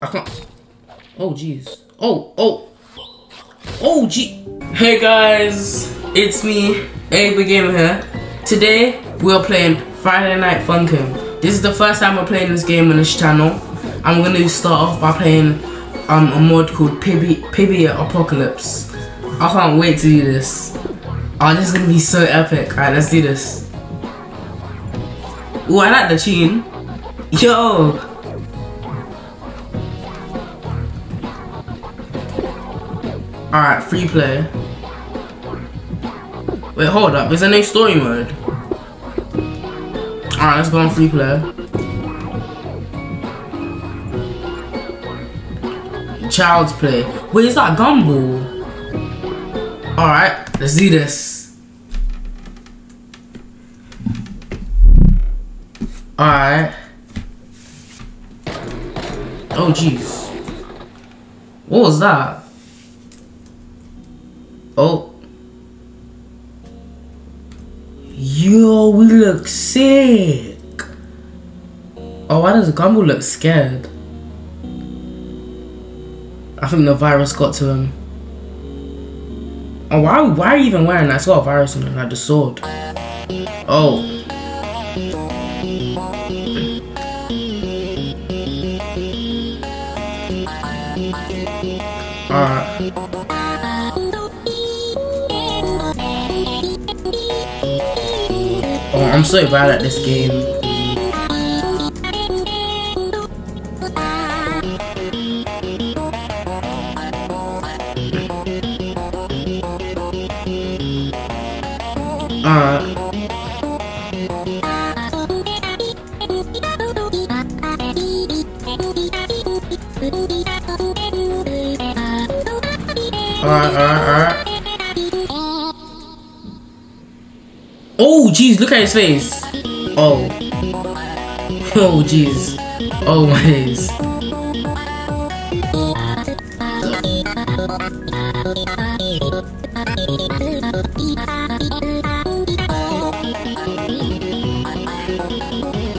I can't. Oh, jeez. Oh, oh. Oh, gee. Hey, guys. It's me, Abe Gamer here. Today, we're playing Friday Night Funkin'. This is the first time we're playing this game on this channel. I'm going to start off by playing um, a mod called Pibby Apocalypse. I can't wait to do this. Oh, this is going to be so epic. Alright, let's do this. Ooh, I like the tune. Yo, Alright, free play. Wait, hold up. Is there no story mode? Alright, let's go on free play. Child's play. Wait, is that Gumball? Alright, let's do this. Alright. Oh, jeez. What was that? Oh. Yo, we look sick. Oh, why does Gumball look scared? I think the virus got to him. Oh, why, why are you even wearing that? It's a virus on it, like the sword. Oh. Alright. Oh, I'm so bad at this game. Uh, alright, alright, alright. Jeez, look at his face. Oh. Oh, jeez. Oh, my days.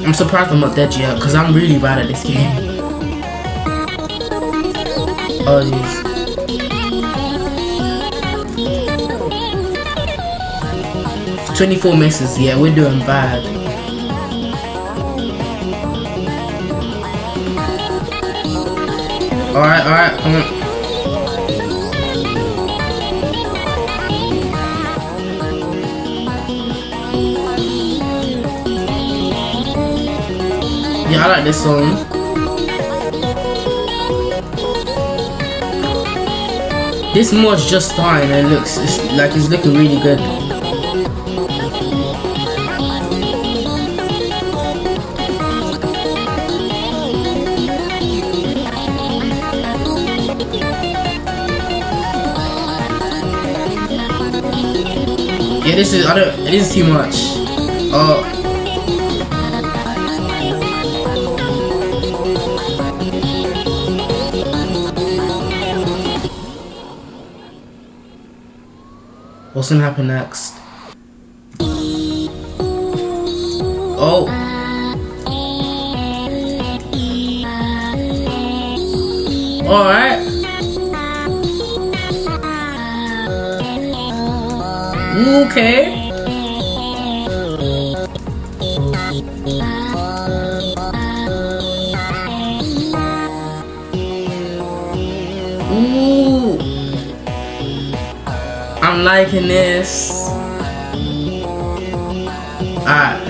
I'm surprised I'm not dead yet, because I'm really bad at this game. Oh, jeez. 24 misses, yeah, we're doing bad. Alright, alright, come on. Yeah, I like this song. This mod's just starting and it looks it's, like it's looking really good. This is I don't it is too much. Oh What's gonna happen next? Oh Alright Okay. Ooh. I'm liking this. Alright.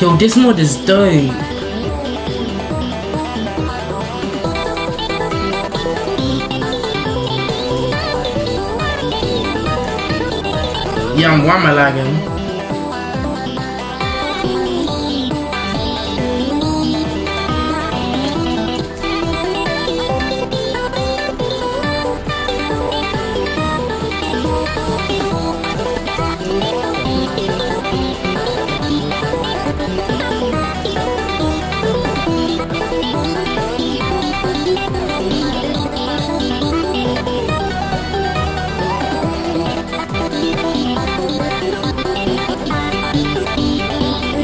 Yo, this mod is dope. Yeah, why am. I lagging?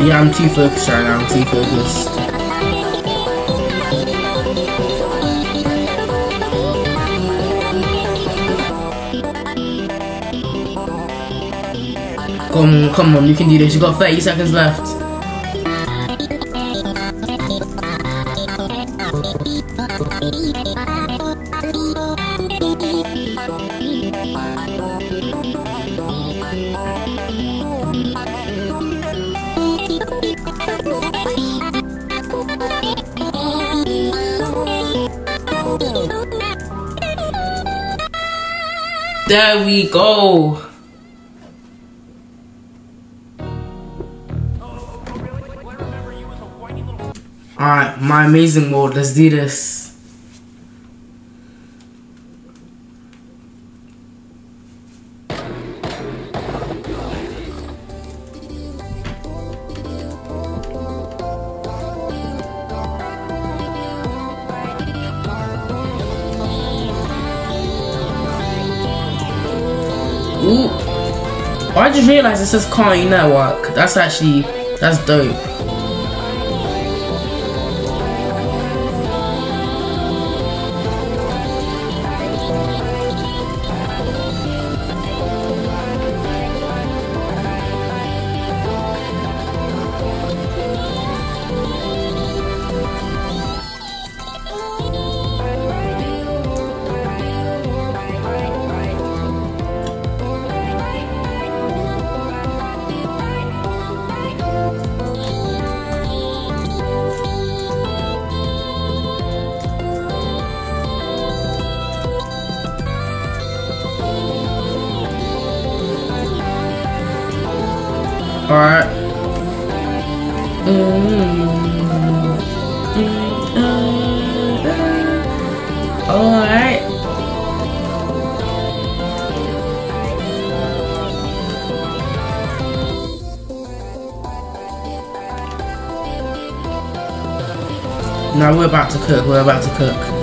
Yeah, I'm too focused right now. I'm too focused. Come on, come on, you can do this. you've got 30 seconds left. There we go. Alright, my amazing world, let's do this. I just realized it says Cartoon Network. That's actually, that's dope. Alright. Alright. Now we're about to cook, we're about to cook.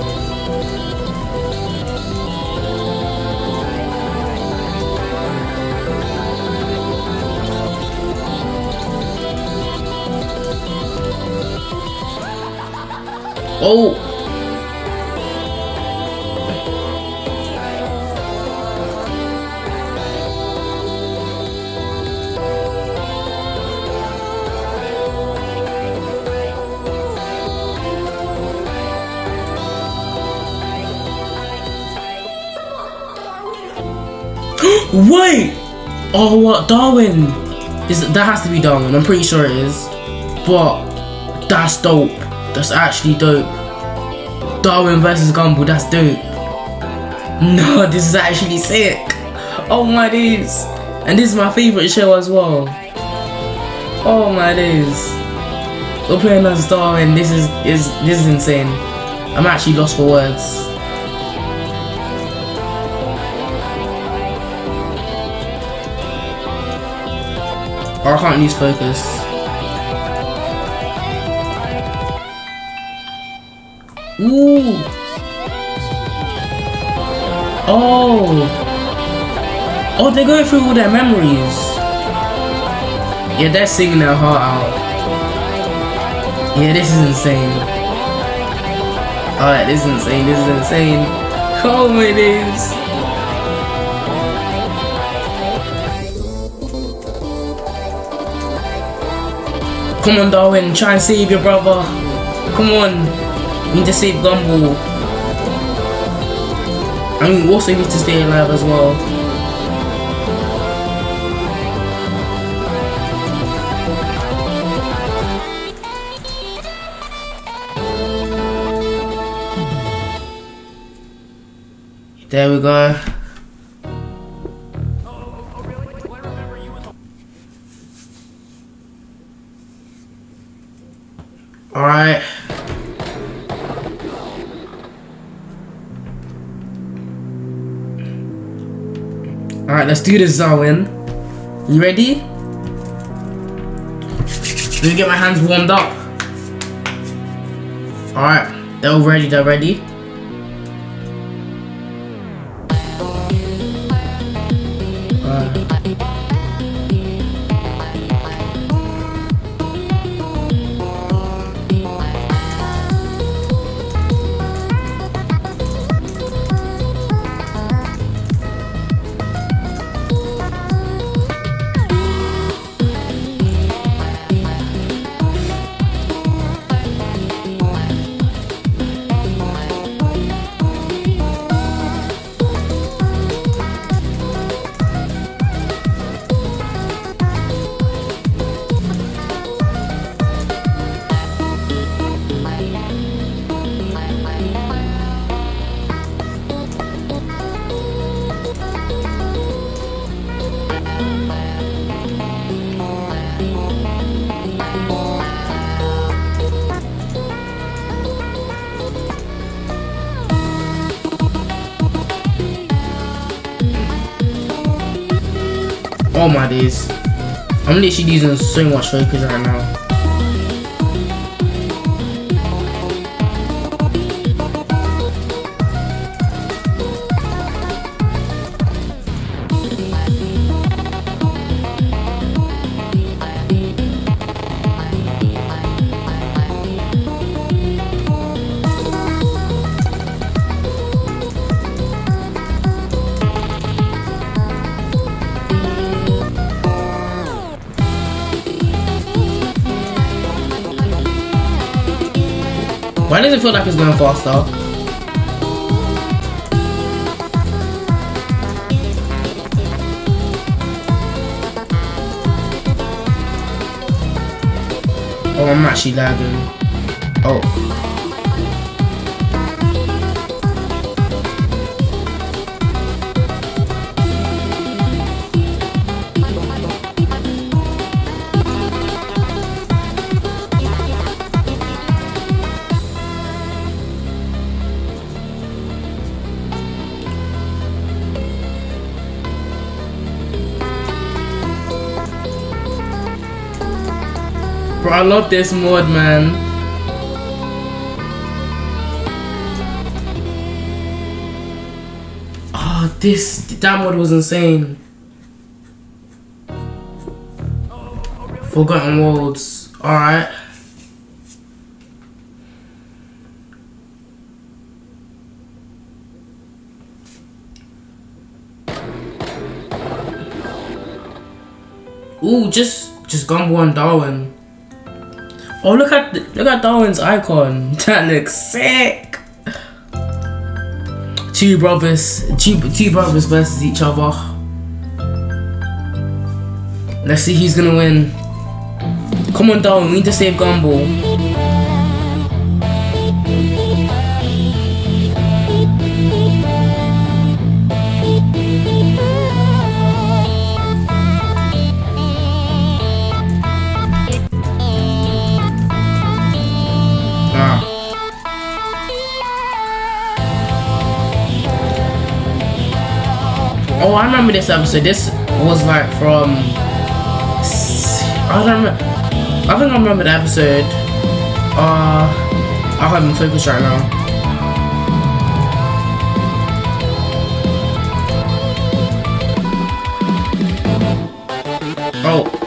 Oh! Wait! Oh, what? Darwin! Is that has to be Darwin? I'm pretty sure it is. But that's dope. That's actually dope. Darwin versus Gumball, that's dope. No, this is actually sick. Oh my days. And this is my favorite show as well. Oh my days. We're playing as Darwin. This is is this is insane. I'm actually lost for words. Or I can't lose focus. Ooh. Oh. Oh, they're going through all their memories. Yeah, they're singing their heart out. Yeah, this is insane. Alright, this is insane. This is insane. Oh days. Come on, Darwin. Try and save your brother. Come on. Need to save Gumball. I mean, we also need to stay alive as well. There we go. Alright, let's do this, Darwin. You ready? Let me get my hands warmed up. Alright, they're all ready, they're ready. Days. I'm literally using so much focus right now. Feel like it's going faster? Oh, I'm actually lagging. Oh. I love this mod, man. Oh, this, that mod was insane. Forgotten Worlds. Alright. Ooh, just just Gumball and Darwin. Oh, look at look at Darwin's icon. That looks sick. Two brothers, two, two brothers versus each other. Let's see who's gonna win. Come on, Darwin, we need to save Gumball. Oh, I remember this episode. This was like from. I don't remember. I think I remember the episode. Uh, I have him focus right now. Oh.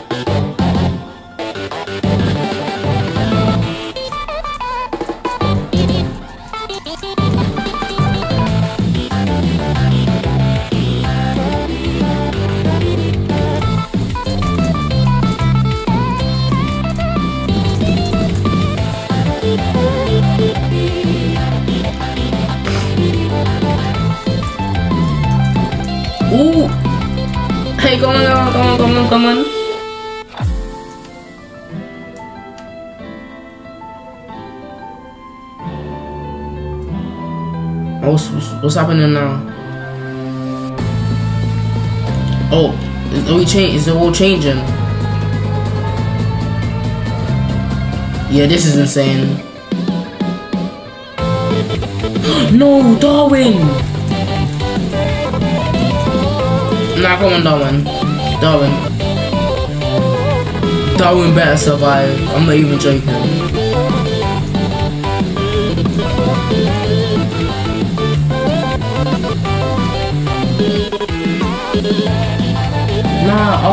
What's, happening now? Oh, is, are we change? Is the world changing? Yeah, this is insane. no, Darwin! Nah, come on, Darwin. Darwin. Darwin better survive. I'm not even joking.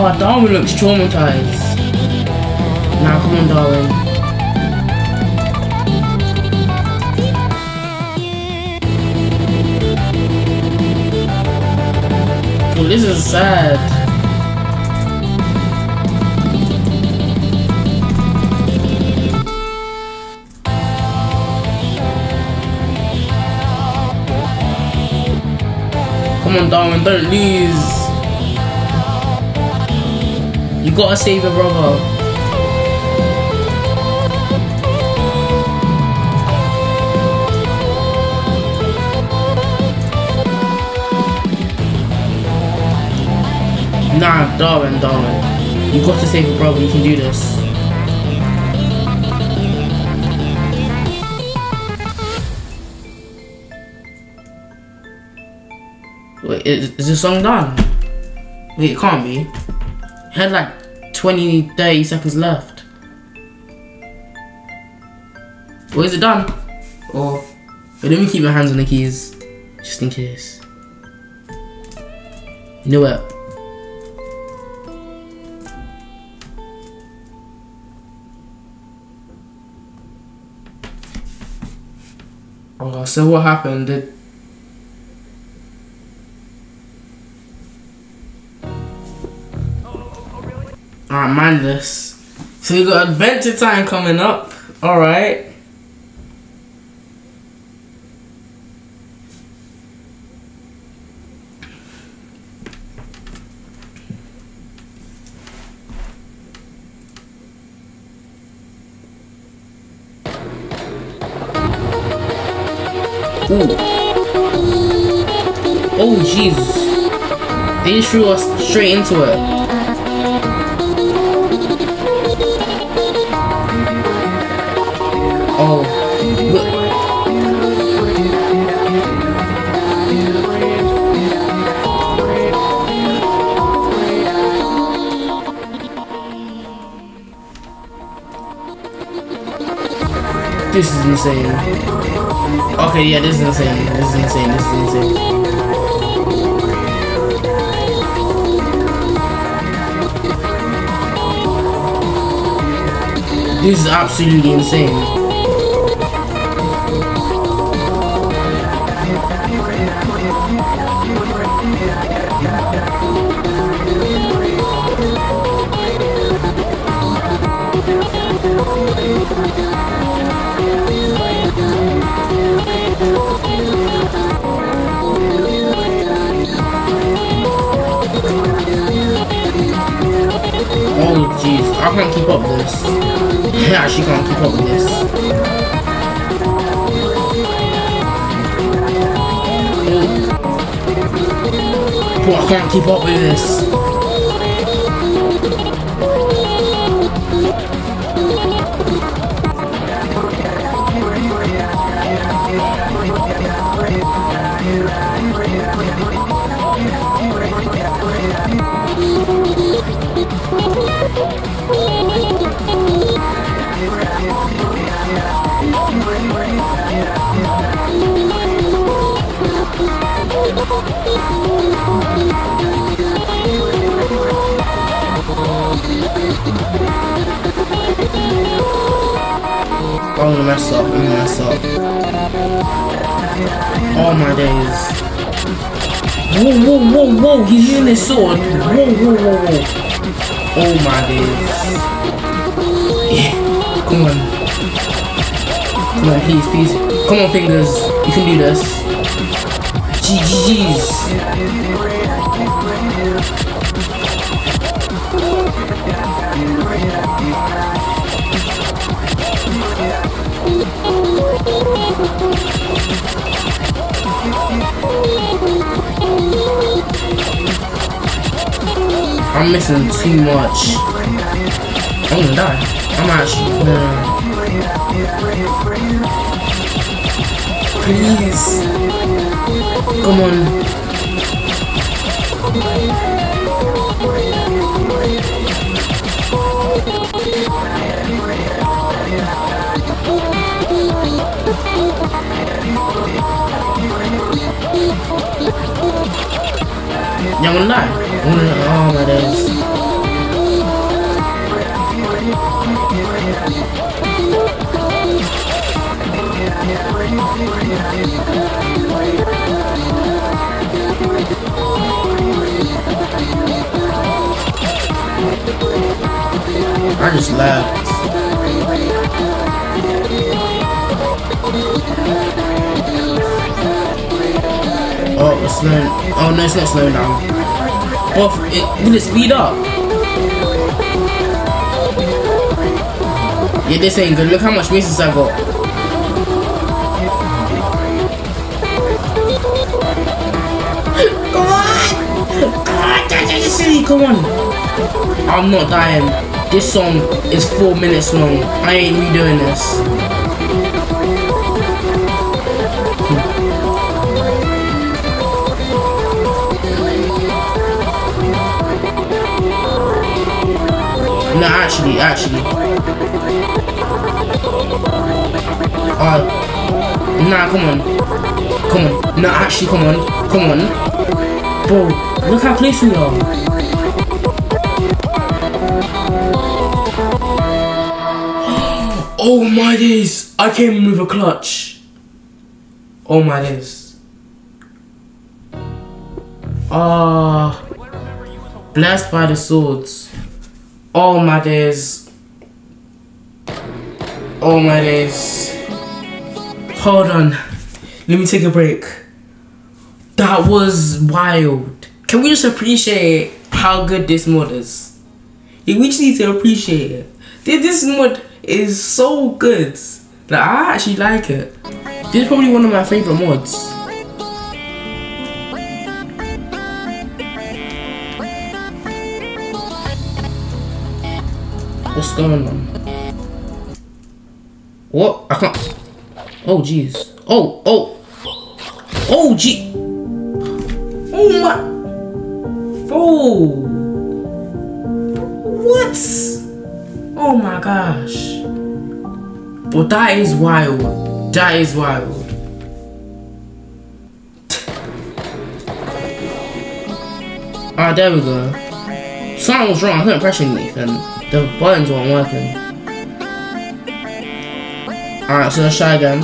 Oh, Darwin looks traumatized. Now, come on, Darwin. Oh, this is sad. Come on, Darwin, don't lose. You gotta save your brother. Nah, Darwin, Darwin. You got to save your brother, you can do this. Wait, is, is the song done? Wait, it can't be. had like 20, 30 seconds left. Or is it done? Or but let me keep my hands on the keys, just in case. You know what? Oh, so what happened? Did Alright, mind this. So we got Adventure Time coming up. Alright. Ooh. Oh, Jesus. They threw us straight into it. This is insane. Okay, yeah, this is insane. This is insane. This is insane. This is absolutely insane. I actually can't keep up with this. Oh, I can't keep up with this. Gonna mess up, I'm gonna mess up. Oh my days. Whoa, whoa, whoa, whoa, he's using his sword. Whoa, whoa, whoa, whoa. Oh my days. Yeah, come on. Come on, please, please. Come on, fingers. You can do this. GGG's. I'm missing too much. I'm gonna die. I'm actually gonna... Please. Come on. Yeah, I'm gonna die. I'm gonna, oh. I just laughed. Oh, it's slowing. Oh no, it's not slowing down. Oh, it, will it speed up? Yeah, this ain't good. Look how much misses I got. Come on! God, that's just silly. Come on. I'm not dying. This song is four minutes long. I ain't redoing this. Actually, actually. Uh, nah, come on. Come on. No, actually, come on. Come on. Bro, look how close we are. Oh my days! I came with a clutch. Oh my days. Ah. blessed by the swords. Oh my days. Oh my days. Hold on. Let me take a break. That was wild. Can we just appreciate how good this mod is? We just need to appreciate it. This mod is so good. Like, I actually like it. This is probably one of my favorite mods. What's going on? What? I can't. Oh, jeez. Oh, oh. Oh, gee. Oh, my. Oh. What? Oh, my gosh. But that is wild. That is wild. Ah, there we go. Something was wrong. I couldn't press anything. The buttons weren't working. Alright, so let's try again.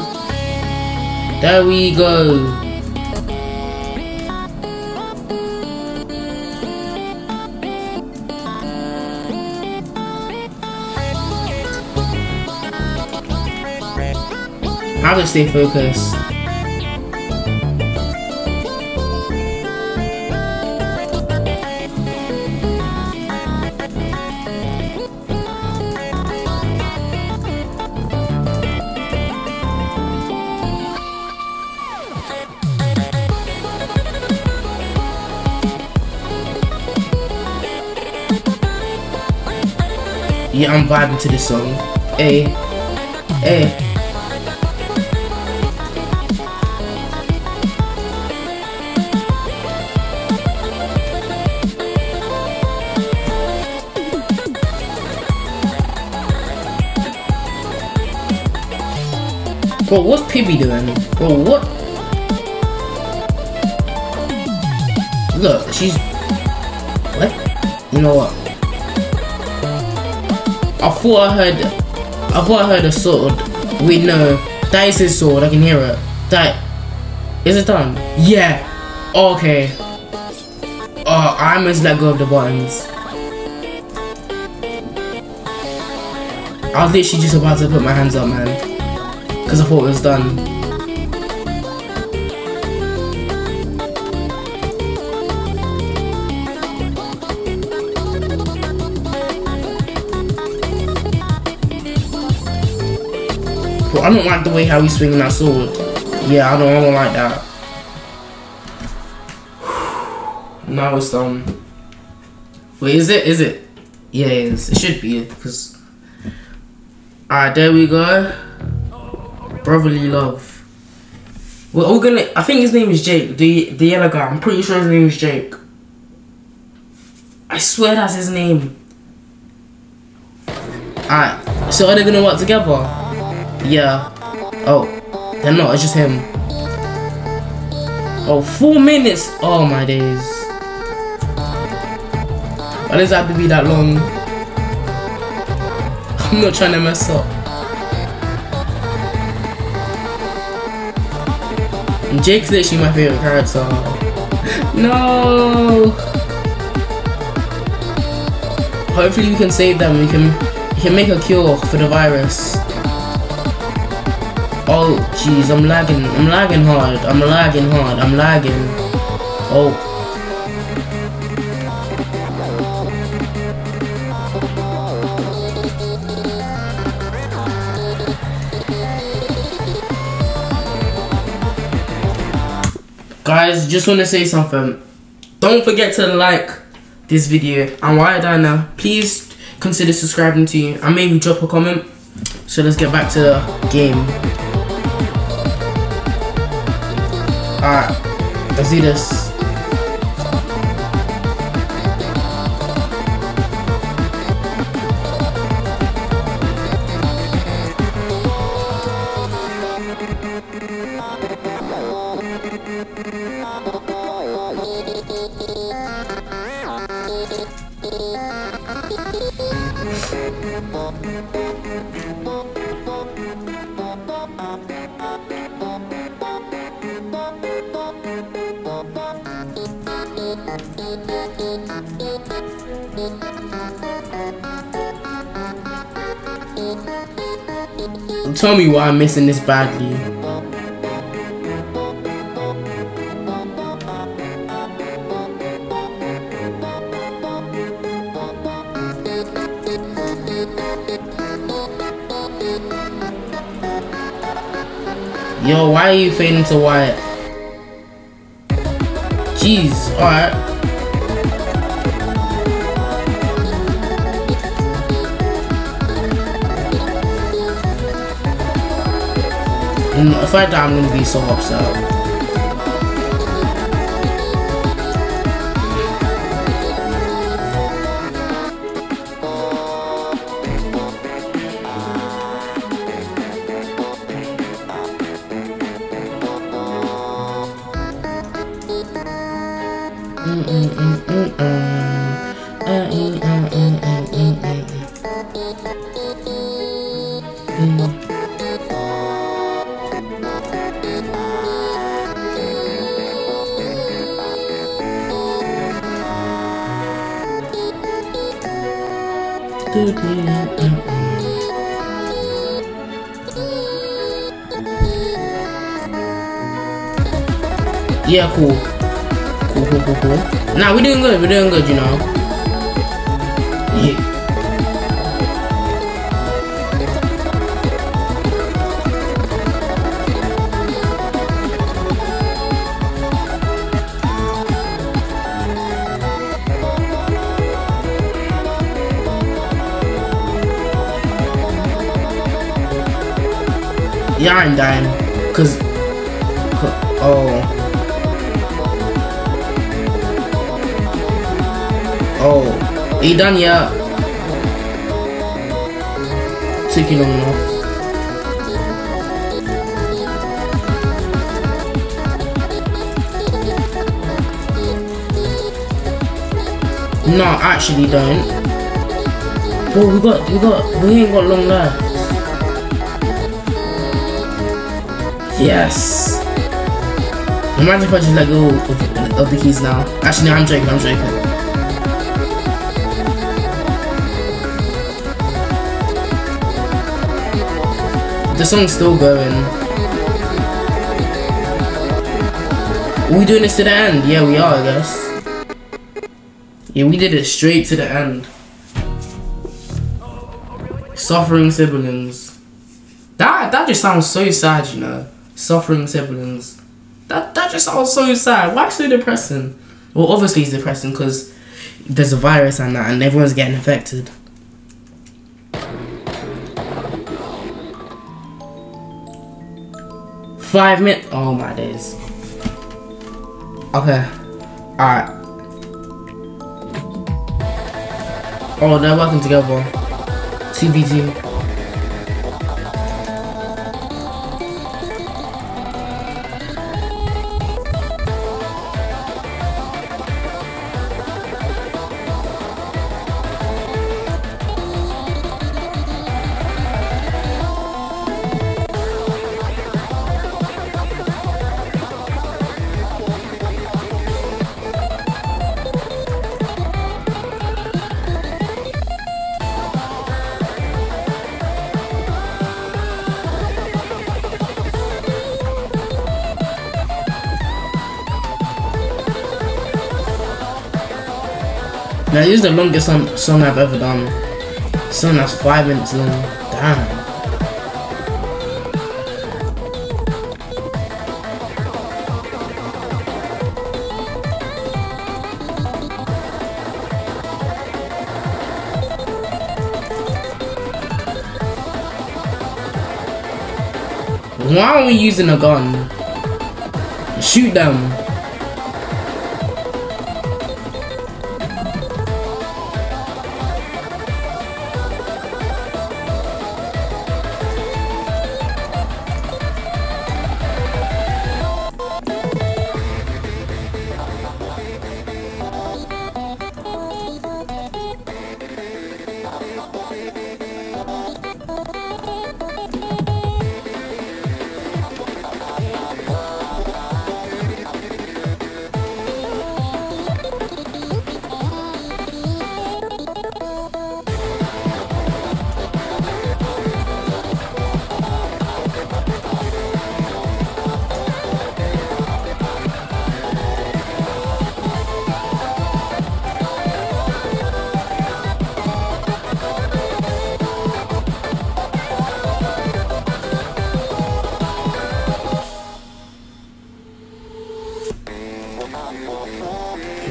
There we go. How to Yeah, I'm vibing to this song. Hey, hey. Bro, what's Pibby doing? Bro, what? Look, she's... What? You know what? I thought I heard. I thought I heard a sword. Wait, no, that is his sword. I can hear it. That is it done? Yeah. Okay. Oh, I must let go of the buttons. I was literally just about to put my hands up, man, because I thought it was done. But I don't like the way how he's swinging that sword. Yeah, I don't, I don't like that. now it's done. Wait, is it? Is it? Yeah, it is. It should be, because... Alright, there we go. Brotherly love. We're all gonna... I think his name is Jake, the, the yellow guy. I'm pretty sure his name is Jake. I swear that's his name. Alright, so are they gonna work together? Yeah. Oh, they're not, it's just him. Oh, four minutes! Oh my days. Why does it have to be that long? I'm not trying to mess up. Jake's literally my favorite character. no! Hopefully we can save them. We can, we can make a cure for the virus. Oh, jeez, I'm lagging. I'm lagging hard. I'm lagging hard. I'm lagging. Oh. Guys, just want to say something. Don't forget to like this video. And while I die now, please consider subscribing to you and maybe drop a comment. So let's get back to the game. Alright. Let's see this. Tell me why I'm missing this badly. Yo, why are you fading to white? Jeez, alright. Mm, if I die, I'm gonna be so upset. Yeah, cool. Cool, cool, cool, cool. Nah, we're doing good. We're doing good, you know. Yeah. Yeah, I'm dying. Cause, oh. Oh, he done yet? Taking long enough. No, actually don't. Well, we got, we got, we ain't got long left. Yes. Imagine if I just let go of, of the keys now. Actually, no, I'm joking, I'm joking. The song's still going. Are we doing this to the end? Yeah, we are, I guess. Yeah, we did it straight to the end. Suffering siblings. That that just sounds so sad, you know suffering siblings. That that just sounds so sad. Why so depressing? Well, obviously it's depressing because there's a virus and that, and everyone's getting affected. Five minutes. Oh my days. Okay. Alright. Oh, they're working together. 2v2. Now this is the longest song, song I've ever done. Song that's five minutes long. Damn. Why are we using a gun? Shoot them.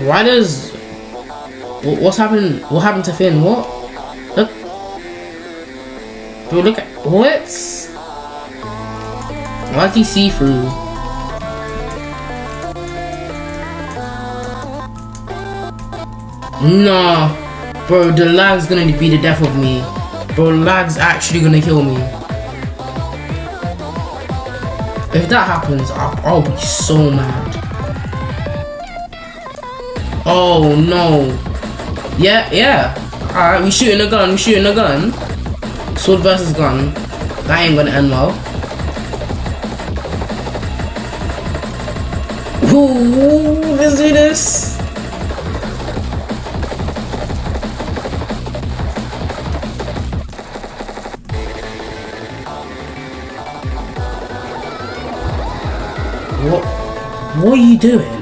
Why does... What's happened? What happened to Finn? What? Look. Bro, look at... What? Why is he see-through? Nah. Bro, the lag's gonna be the death of me. Bro, lag's actually gonna kill me. If that happens, I'll, I'll be so mad. Oh no. Yeah, yeah. Alright, we shooting a gun, we shooting a gun. Sword versus gun. That ain't gonna end well. Ooh, let's do this. What? What are you doing?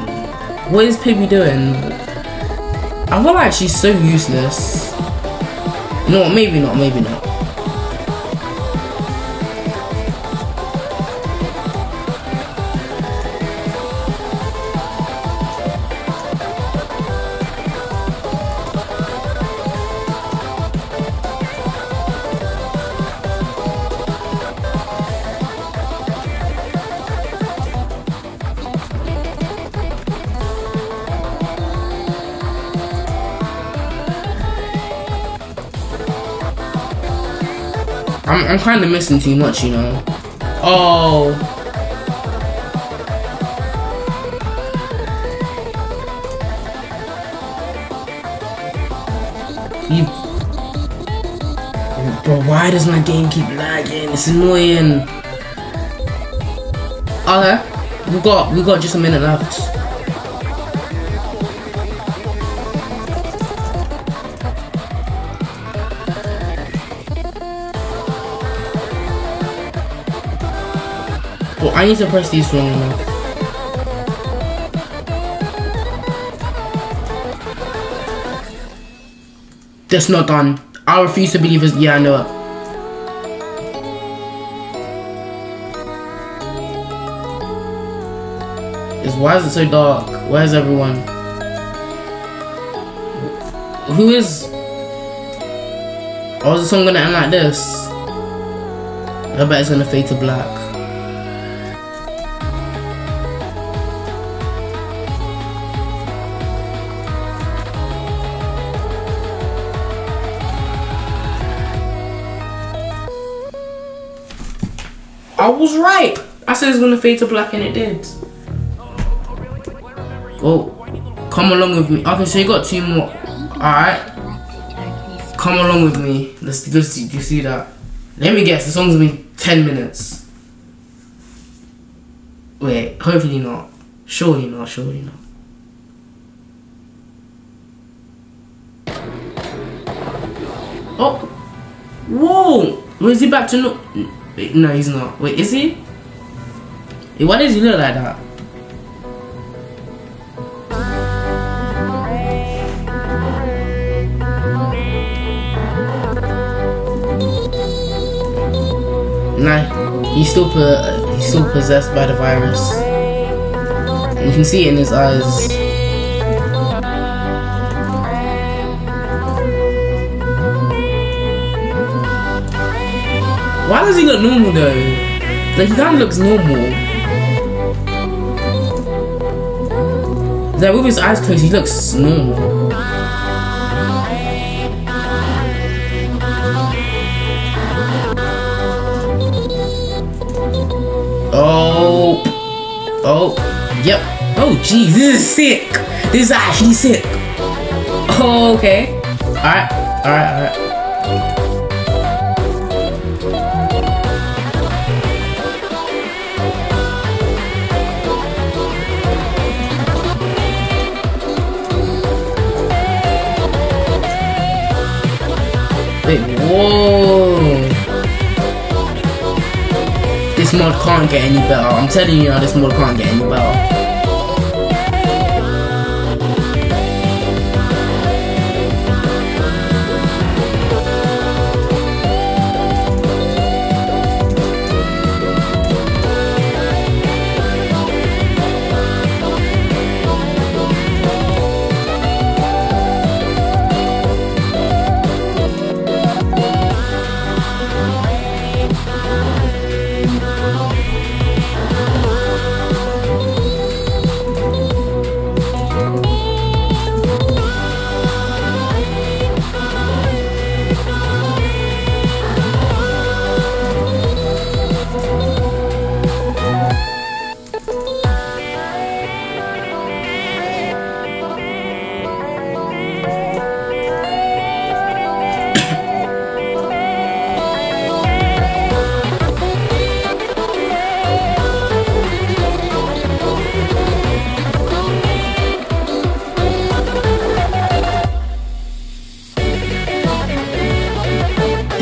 What is Pibby doing? I feel like she's so useless. No, maybe not, maybe not. I'm, I'm kind of missing too much, you know. Oh. You. Bro, why does my game keep lagging? It's annoying. Okay, we got we got just a minute left. I need to press these wrong enough. That's not done. I refuse to believe it's- yeah, I know it. Is why is it so dark? Where's everyone? Who is? Oh, is the song gonna end like this? I bet it's gonna fade to black. I was right. I said it's gonna fade to black and it did. Oh, come along with me. Okay, so you got two more. Alright. Come along with me. Let's, let's you see that? Let me guess, the song's been 10 minutes. Wait, hopefully not. Surely not, surely not. Oh! Whoa! Was he back to no? Wait, no, he's not. Wait, is he? Wait, why does he look like that? Nah, he's still he's still possessed by the virus. You can see it in his eyes. Why does he look normal though? Like he kind of looks normal. Like with his eyes closed, he looks normal. Oh, oh, yep. Oh, jeez, this is sick. This is actually sick. Oh, okay. All right, all right, all right. Whoa. This mod can't get any better. I'm telling you now, this mod can't get any better.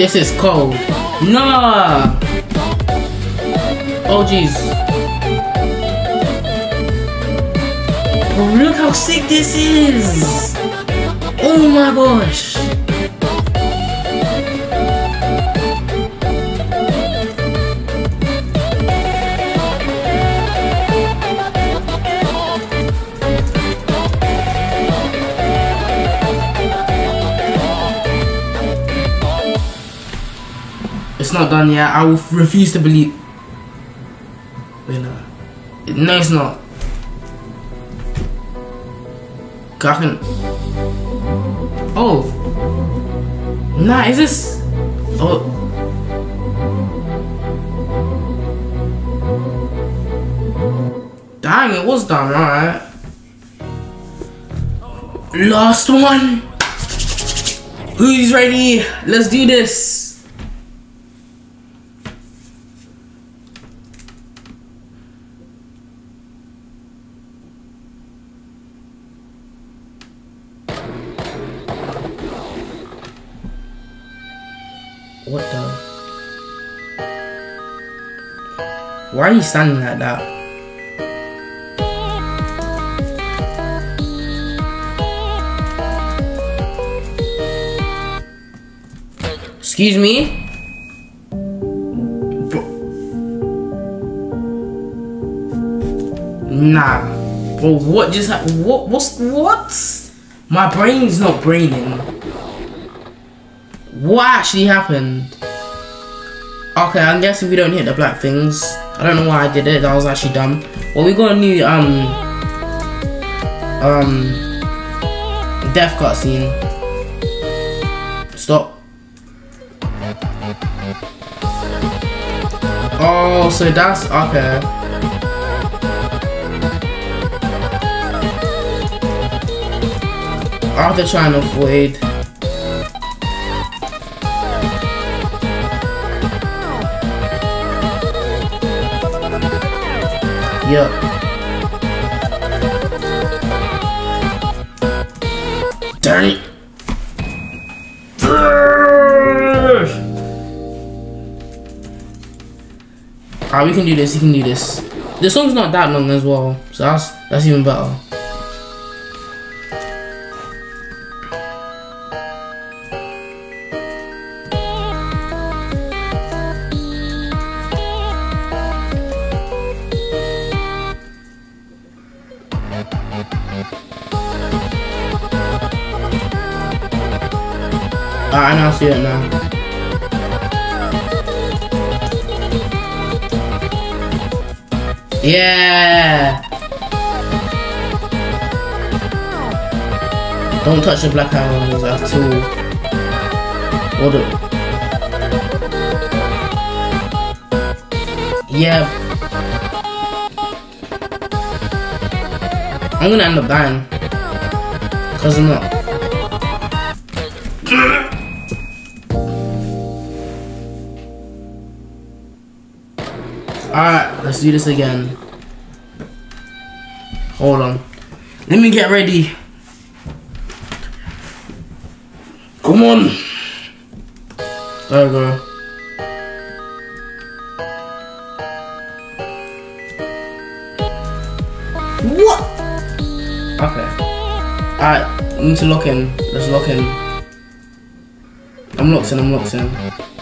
This is cold. Nah. Oh jeez. look how sick this is. Oh my gosh. Not done yet. I will refuse to believe. Wait, no. No, it's not. I. Oh. Nah, is this. Oh. Dang, it was done, right? Last one. Who's ready? Let's do this. Why are you standing like that? Excuse me? Nah. Bro, what just happened? What? What's what? My brain's not braining. What actually happened? Okay, I'm guessing we don't hit the black things. I don't know why I did it. That was actually dumb. Well, we got a new um um death cutscene. Stop. Oh, so that's okay. Arthur trying to avoid Yep. Darn it. Alright, we can do this, we can do this. The song's not that long as well, so that's that's even better. See it now. Yeah! Don't touch the black arrows at all. What it? Yeah. I'm gonna end up dying. Cause I'm not. Alright, let's do this again. Hold on. Let me get ready. Come on. There we go. What? Okay. Alright, need to lock in. Let's lock in. I'm locked in, I'm locked in.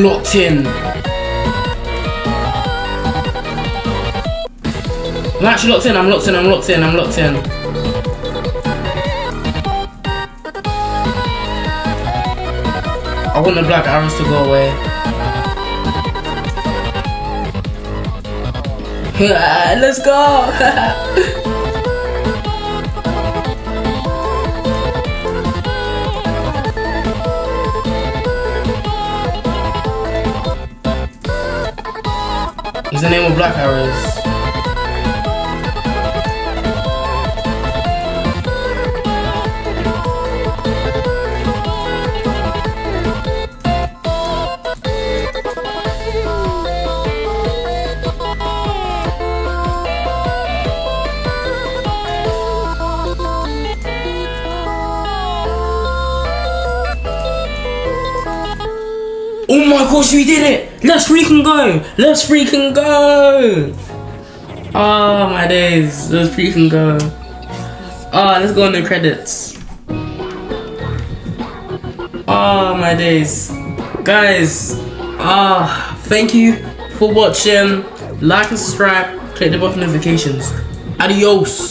Locked in. I'm actually locked in, I'm locked in, I'm locked in, I'm locked in. I want the black arrows to go away. Let's go! Is the name of Black Arrows. Oh my gosh, we did it! Let's freaking go! Let's freaking go! Oh my days, let's freaking go. Oh, let's go on the credits. Oh my days. Guys, ah, oh, thank you for watching. Like and subscribe, click the button notifications. Adios.